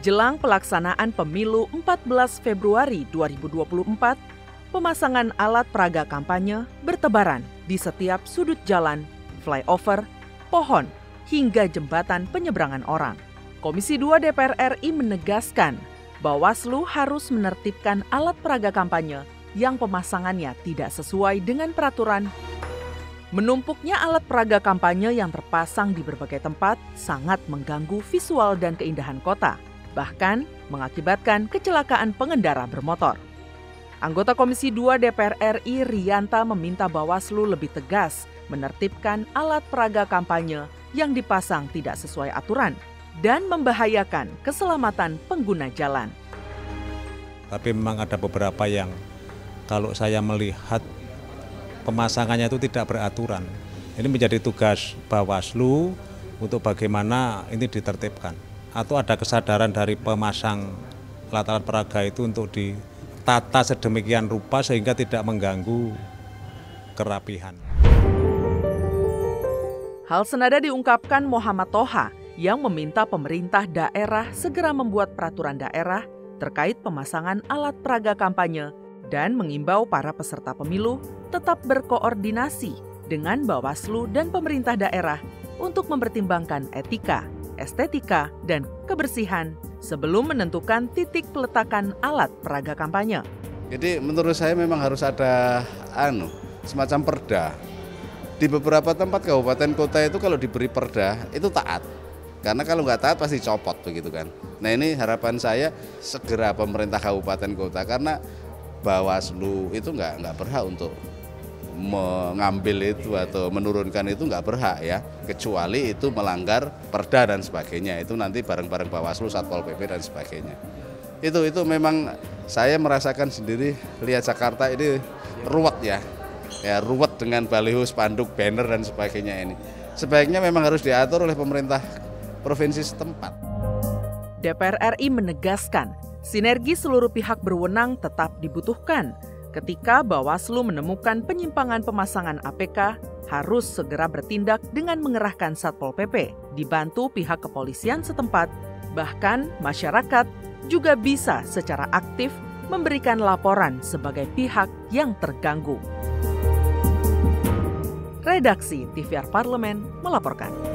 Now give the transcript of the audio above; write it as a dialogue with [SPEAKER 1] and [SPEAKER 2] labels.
[SPEAKER 1] Menjelang pelaksanaan pemilu 14 Februari 2024, pemasangan alat peraga kampanye bertebaran di setiap sudut jalan, flyover, pohon, hingga jembatan penyeberangan orang. Komisi 2 DPR RI menegaskan Bawaslu harus menertibkan alat peraga kampanye yang pemasangannya tidak sesuai dengan peraturan Menumpuknya alat peraga kampanye yang terpasang di berbagai tempat sangat mengganggu visual dan keindahan kota, bahkan mengakibatkan kecelakaan pengendara bermotor. Anggota Komisi 2 DPR RI Rianta meminta Bawaslu lebih tegas menertibkan alat peraga kampanye yang dipasang tidak sesuai aturan dan membahayakan keselamatan pengguna jalan.
[SPEAKER 2] Tapi memang ada beberapa yang kalau saya melihat pemasangannya itu tidak beraturan. Ini menjadi tugas Bawaslu untuk bagaimana ini ditertibkan. Atau ada kesadaran dari pemasang alat-alat peraga itu untuk ditata sedemikian rupa sehingga tidak mengganggu kerapihan.
[SPEAKER 1] Hal senada diungkapkan Muhammad Toha yang meminta pemerintah daerah segera membuat peraturan daerah terkait pemasangan alat peraga kampanye dan mengimbau para peserta pemilu tetap berkoordinasi dengan Bawaslu dan pemerintah daerah untuk mempertimbangkan etika, estetika, dan kebersihan sebelum menentukan titik peletakan alat peraga kampanye.
[SPEAKER 3] Jadi menurut saya memang harus ada anu semacam perda. Di beberapa tempat kabupaten kota itu kalau diberi perda itu taat. Karena kalau nggak taat pasti copot begitu kan. Nah ini harapan saya segera pemerintah kabupaten kota karena Bawaslu itu nggak nggak berhak untuk mengambil itu atau menurunkan itu nggak berhak ya. Kecuali itu melanggar perda dan sebagainya. Itu nanti bareng-bareng Bawaslu Satpol PP dan sebagainya. Itu itu memang saya merasakan sendiri lihat Jakarta ini ruwet ya. Ya ruwet dengan baliho spanduk banner dan sebagainya ini. Sebaiknya memang harus diatur oleh pemerintah provinsi setempat.
[SPEAKER 1] DPR RI menegaskan Sinergi seluruh pihak berwenang tetap dibutuhkan. Ketika Bawaslu menemukan penyimpangan pemasangan APK, harus segera bertindak dengan mengerahkan Satpol PP, dibantu pihak kepolisian setempat, bahkan masyarakat juga bisa secara aktif memberikan laporan sebagai pihak yang terganggu. Redaksi TVR Parlemen melaporkan.